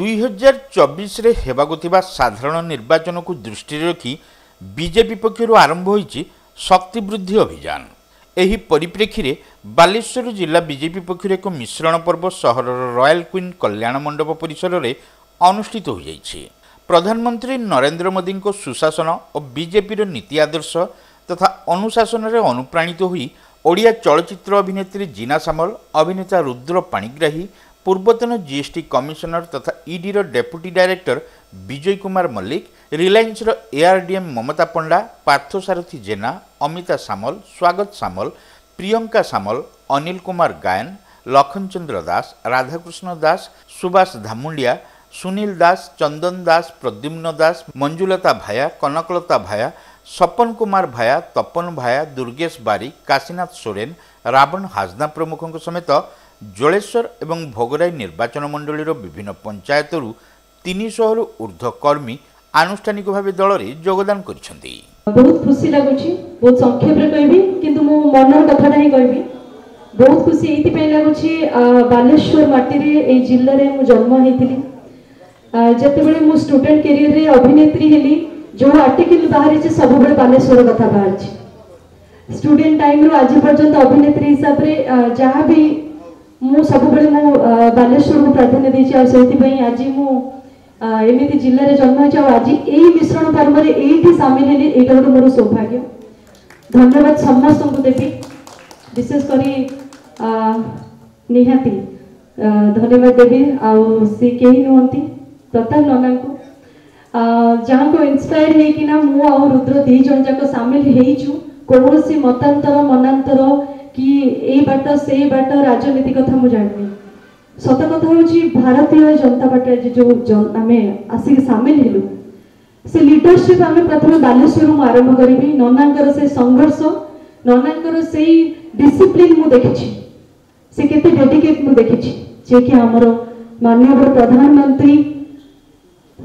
ଦୁଇ ହଜାର ଚବିଶରେ ହେବାକୁ ଥିବା ସାଧାରଣ ନିର୍ବାଚନକୁ ଦୃଷ୍ଟିରେ ରଖି ବିଜେପି ପକ୍ଷରୁ ଆରମ୍ଭ ହୋଇଛି ଶକ୍ତି ବୃଦ୍ଧି ଅଭିଯାନ ଏହି ପରିପ୍ରେକ୍ଷୀରେ ବାଲେଶ୍ୱର ଜିଲ୍ଲା ବିଜେପି ପକ୍ଷରୁ ଏକ ମିଶ୍ରଣ ପର୍ବ ସହରର ରୟାଲ କୁଇନ୍ କଲ୍ୟାଣ ମଣ୍ଡପ ପରିସରରେ ଅନୁଷ୍ଠିତ ହୋଇଯାଇଛି ପ୍ରଧାନମନ୍ତ୍ରୀ ନରେନ୍ଦ୍ର ମୋଦିଙ୍କ ସୁଶାସନ ଓ ବିଜେପିର ନୀତି ଆଦର୍ଶ ତଥା ଅନୁଶାସନରେ ଅନୁପ୍ରାଣିତ ହୋଇ ଓଡ଼ିଆ ଚଳଚ୍ଚିତ୍ର ଅଭିନେତ୍ରୀ ଜିନା ସାମଲ ଅଭିନେତା ରୁଦ୍ର ପାଣିଗ୍ରାହୀ ପୂର୍ବତନ ଜିଏସ୍ଟି କମିଶନର ତଥା ଇଡିର ଡେପୁଟି ଡାଇରେକ୍ଟର ବିଜୟ କୁମାର ମଲ୍ଲିକ ରିଲାଏନ୍ସର ଏଆର୍ଡିଏମ୍ ମମତା ପଣ୍ଡା ପାର୍ଥସାରଥି ଜେନା ଅମିତା ସାମଲ ସ୍ୱାଗତ ସାମଲ ପ୍ରିୟଙ୍କା ସାମଲ ଅନିଲ କୁମାର ଗାୟନ ଲଖନଚନ୍ଦ୍ର ଦାସ ରାଧାକୃଷ୍ଣ ଦାସ ସୁବାସ ଧାମୁଣ୍ଡିଆ ସୁନୀଲ ଦାସ ଚନ୍ଦନ ଦାସ ପ୍ରଦ୍ୟୁମ୍ନ ଦାସ ମଞ୍ଜୁଲତା ଭାୟା କନକଲତା ଭାୟା ସପନ କୁମାର ଭାୟା ତପନ ଭାୟା ଦୁର୍ଗେଶ ବାରିକ କାଶୀନାଥ ସୋରେନ ରାବଣ ହାଜଦା ପ୍ରମୁଖଙ୍କ ସମେତ জলেশ্বর এবং ভোগরাই নির্বাচন মণ্ডলীর বিভিন্ন পঞ্চায়েতর তিনশহরু ঊর্ধ্ব কর্মী আনুষ্ঠানিক ভাবে দলরে যোগদান করেছেন বহুত খুশি লাগুছি বহুত সংক্ষেপে কহিবি কিন্তু মো মন কথাটা হি কহিবি বহুত খুশি এইথিপাই লাগুছি বালেশ্বর মাটিরে এই জিল্লারে মু জন্ম হয়েছিলি যেতবে মো স্টুডেন্ট ক্যারিয়রে অভিনেত্রী হলি যে আর্টিকেল বাহারিছে সবুবেলে বালেশ্বর কথা বাহারিছে স্টুডেন্ট রু আজ পর্যন্ত অভিনেত্রী হিসাবে যাহা বি मु मुझे बालेश्वर को प्राधान्य देती आज मुझे जिले में जन्म हो आज यही मिश्रण पर्व यही सामिल है ये गोटे मोर सौभाग्य धन्यवाद समस्त को देवी विशेषकर निहाती धन्यवाद देवी आई कहीं नुहति प्रताप नना को जहाँ को इन्स्पायर होना मुद्र दीज जाक सामिल होती कौन सी मतांतर मनांतर कि ए बाट से बाट राजनीति कथ मुझे सत कथ हूँ भारतीय जनता पार्टी आज जो आम आसिक सामिल हलु से लिडरशिप आम प्रथम बालेश्वर मुझे आरंभ करी नना संघर्ष नना डिप्लीन मुझे देखी से केडिकेट मुझे देखी जे कि आम मानव प्रधानमंत्री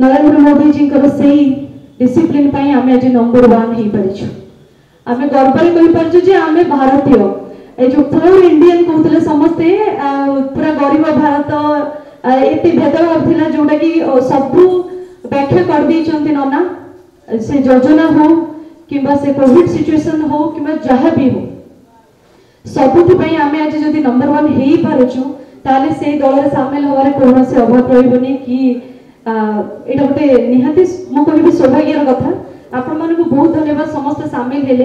नरेन्द्र मोदी जी से डिप्लीन आम आज नंबर वन हो पार आम गर्वे कही पार्जे आम भारतीय जो पूर इंडियन कहते समस्ते पूरा गरीब भारत एत भेदभाव था जोटा कि सबू व्याख्या कर नना से योजना हो कि से कोविड सिचुएसन हो कि जहाँ भी हो सब आम आज जो नंबर वन हो पारचु ताल से दल में सामिल हमारे कौन से अभाव रही कि यहाँ गोटे निहाती मुझे सौभाग्यर कथा আপন মানক বহুত ধন্যবাদ সমস্ত সামিল হেলে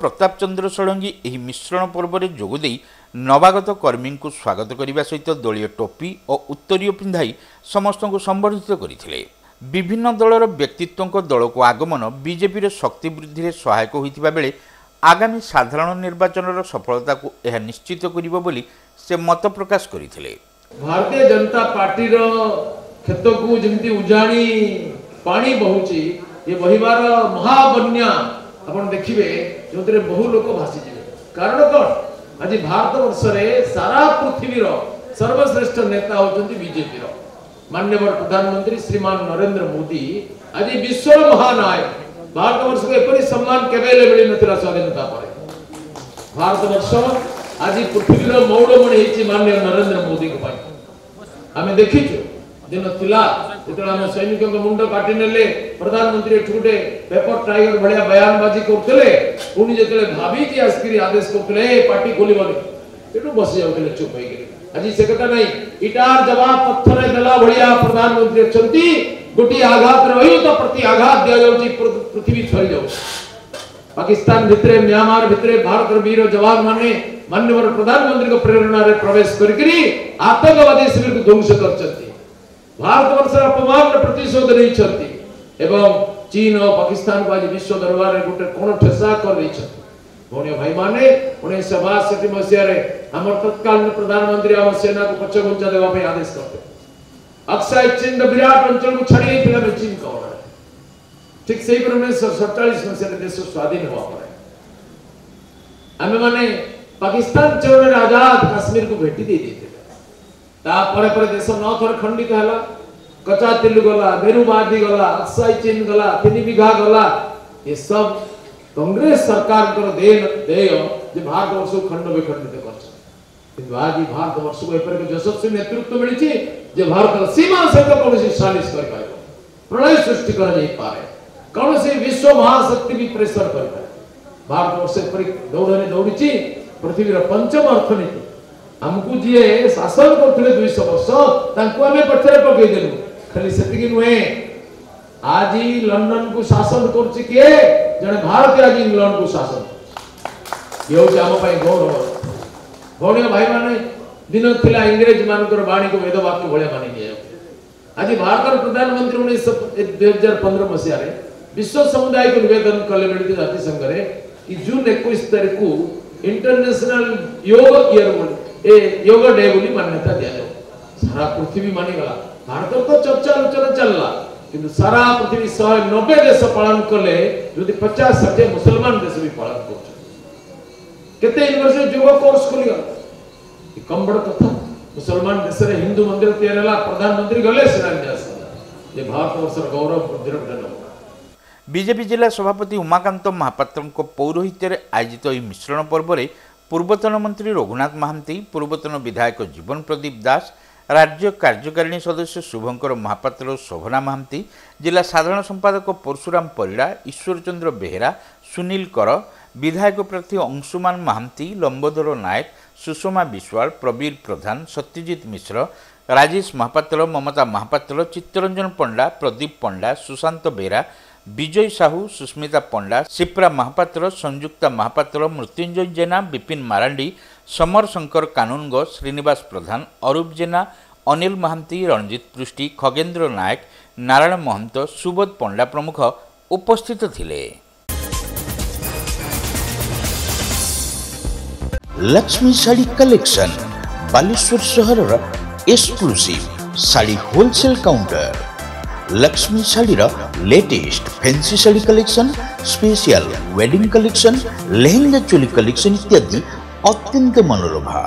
প্রতাপ চন্দ্র সড়ঙ্গী এই মিশ্রণ পর্বৰে যোগ দেই নবাগত কর্মীଙ୍କୁ স্বাগত কৰিবা সৈতে ডলিয় টপি অ উত্তরীয় প্ৰিন্ধাই সমস্তক সম্বৰ্ধিত কৰি থিলে বিভিন্ন দলৰ ব্যক্তিত্বক দলক আগমন বিজেপিৰ শক্তি বৃদ্ধিৰ সহায়ক হৈ থিবা बेলে আগামী সাধাৰণ নিৰ্বাচনৰ সফলতাক এ নিশ্চিত কৰিব বুলি সে মত প্ৰকাশ কৰি থিলে ভাৰতীয় জনতা পাৰ্টিৰ ক্ষেত্ৰক যিতি উজানি पानी बहुचे ये बहिवार महाबन्या आपण देखिबे जोंतरे बहु लोक भासी जिवे कारण कोन आज भारत वर्ष रे सारा पृथ्वी रो सर्वश्रेष्ठ नेता होचंती बीजेपी रो माननीय प्रधानमंत्री श्रीमान नरेंद्र मोदी आज विश्व महानायक भारत वर्ष को एपरि सम्मान केबेले मिलि नथिरा स्वाधीनता पर भारत वर्ष आज पृथ्वी रो मौड़ मणि हिची माननीय नरेंद्र मोदी को पाई हमें देखिछु जेनो तिला इतना सैनिकों का काटने ले प्रधानमंत्री छूटे पेपर ट्राई बढ़िया बयानबाजी करते ले उन्हीं भाभी की अस्किरी आदेश को पार्टी खोली तो बस जाओ चुप भाई के से कहता नहीं इटार जवाब पत्थर है बढ़िया प्रधानमंत्री चंदी गुटी आघात रही तो प्रति आघात दिया जाओ पृथ्वी छल पाकिस्तान भित्रे म्यांमार भित्रे भारत वीर जवान माने मान्यवर प्रधानमंत्री प्रेरणा प्रवेश करकरी आतंकवादी शिविर को ध्वंस कर चंदी भारतवर्ष अपमान प्रतिशोध नहीं चीन और पाकिस्तान को आज विश्व दरबार में गोटे कौन ठेसा कर भाई मैंने उन्नीस बासठ मसीह आम तत्कालीन प्रधानमंत्री आम सेना को पचघुंचा देवा आदेश करते अक्सर चीन विराट अंचल को छड़े पे चीन का ठीक से सड़चाश पाकिस्तान चरण आजाद काश्मीर को भेटी तापर पर खंडित है कचा तिल गला बेरुबादी गला अक्साई चीन गला तिनी बिघा गला ये सब कांग्रेस सरकार कर देन देय जे भारतवर्ष खंड विखंडित कर किंतु आज ही भारतवर्ष को एपर के यशस्वी नेतृत्व मिली छी जे भारत सीमा से तो कोनसी साजिश कर पाए प्रलय सृष्टि कर नहीं पाए कोनसी विश्व महाशक्ति भी प्रेशर कर पाए भारतवर्ष पर दौड़ने दौड़ी छी पृथ्वी रा पंचम अर्थनीति आमको जी शासन वर्ष पचर पकईदेल खाली से नुह आज लंडन को शासन करे जन भारत आज इंग्लैंड को शासन ये हम गौरव भाई भाई मैंने दिन थी इंग्रेज मानी को वेद वाक्य मानी दिए आज भारत प्रधानमंत्री उन्नीस दुई हजार पंद्रह मसीह विश्व समुदाय को नवेदन कले मिलती जातिसंघ जून एक तारीख को इंटरनेशनल योग इयर ए योग डे मान्यता दिया सारा पृथ्वी मानिगला भारत तो चर्चा आलोचना चलला किंतु सारा पृथ्वी शहे नबे देश पालन कले जदि पचास षाठिए मुसलमान देश भी पालन करते योग कोर्स खोलीगला कम बड़ कथा मुसलमान देश में हिंदू मंदिर तैयार प्रधानमंत्री गले शिलान्यास ये भारत वर्षर गौरव दृढ़ বিজেপি জেলা সভাপতি উমাকান্ত মহাপাত্র পৌরোহিত্যে আয়োজিত এই মিশ্রণ পর্বরে ପୂର୍ବତନ ମନ୍ତ୍ରୀ ରଘୁନାଥ ମହାନ୍ତି ପୂର୍ବତନ ବିଧାୟକ ଜୀବନ ପ୍ରଦୀପ ଦାସ ରାଜ୍ୟ କାର୍ଯ୍ୟକାରିଣୀ ସଦସ୍ୟ ଶୁଭଙ୍କର ମହାପାତ୍ର ଶୋଭନା ମହାନ୍ତି ଜିଲ୍ଲା ସାଧାରଣ ସମ୍ପାଦକ ପରଶୁରାମ ପରିଡ଼ା ଈଶ୍ୱରଚନ୍ଦ୍ର ବେହେରା ସୁନୀଲ କର ବିଧାୟକ ପ୍ରାର୍ଥୀ ଅଂଶୁମାନ ମହାନ୍ତି ଲମ୍ବୋଦର ନାୟକ ସୁଷମା ବିଶ୍ୱାଳ ପ୍ରବୀର ପ୍ରଧାନ ସତ୍ୟଜିତ ମିଶ୍ର ରାଜେଶ ମହାପାତ୍ର ମମତା ମହାପାତ୍ର ଚିତ୍ତରଞ୍ଜନ ପଣ୍ଡା ପ୍ରଦୀପ ପଣ୍ଡା ସୁଶାନ୍ତ ବେହେରା विजय साहु सुस्मिता पण्डा सिप्रा महापत्र संयुक्ता महापत्र मृत्युञ्जय जेना विपिन माराण्डी समर शङ्कर कन्ुङ श्रीनिवास प्रधान अरुप जेना अनिल महंती, रणजित पृष्ठी खगेन्द्र नायक नारायण महन्त सुबोध पण्डा प्रमुख उपस्थित थियो Lakshmi sari latest fancy sari collection special wedding collection lehenga choli collection इत्यादि अत्यंत मनोरभा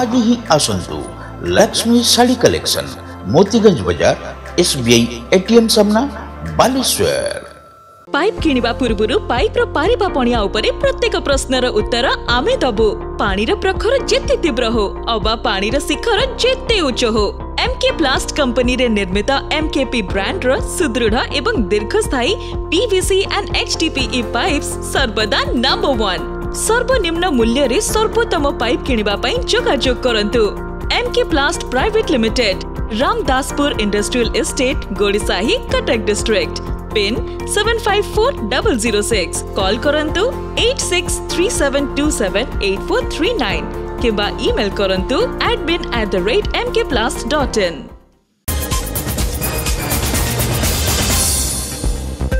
आज ही आसतु लक्ष्मी साड़ी कलेक्शन मोतीगंज बाजार एसबीआई एटीएम सामना बालेश्वर पाइप किणवा पूर्व पाइप ପାରିବା पणिया ଉପରେ ପ୍ରତ୍ୟେକ ପ୍ରଶ୍ନର ଉତ୍ତର ଆମେ ଦେବୁ ପାଣିର ପ୍ରଖର ଯେତେ ତୀବ୍ର ହଉ ଅବା ପାଣିର ଶିଖର ଯେତେ ଉଚ୍ଚ ହଉ ଏମ୍କେ ପ୍ଲାଷ୍ଟ କମ୍ପାନୀରେ ନିର୍ମିତ ଏମ୍କେପି ବ୍ରାଣ୍ଡର ସୁଦୃଢ଼ ଏବଂ ଦୀର୍ଘସ୍ଥାୟୀ ପିଭିସି ଆଣ୍ଡ ଏଚ୍ଡିପିଇ ପାଇପ୍ସ ସର୍ବଦା ନମ୍ବର ୱାନ୍ ସର୍ବନିମ୍ନ ମୂଲ୍ୟରେ ସର୍ବୋତ୍ତମ ପାଇପ୍ କିଣିବା ପାଇଁ ଯୋଗାଯୋଗ କରନ୍ତୁ MK plast private limited Ramdaspur industrial estate Godisahi Cuttack district pin seven five four double zero six call କରନ୍ତୁ eight six three seven two seven eight four three nine କିମ୍ବା email କରନ୍ତୁ at bin at the rate M K plus dot in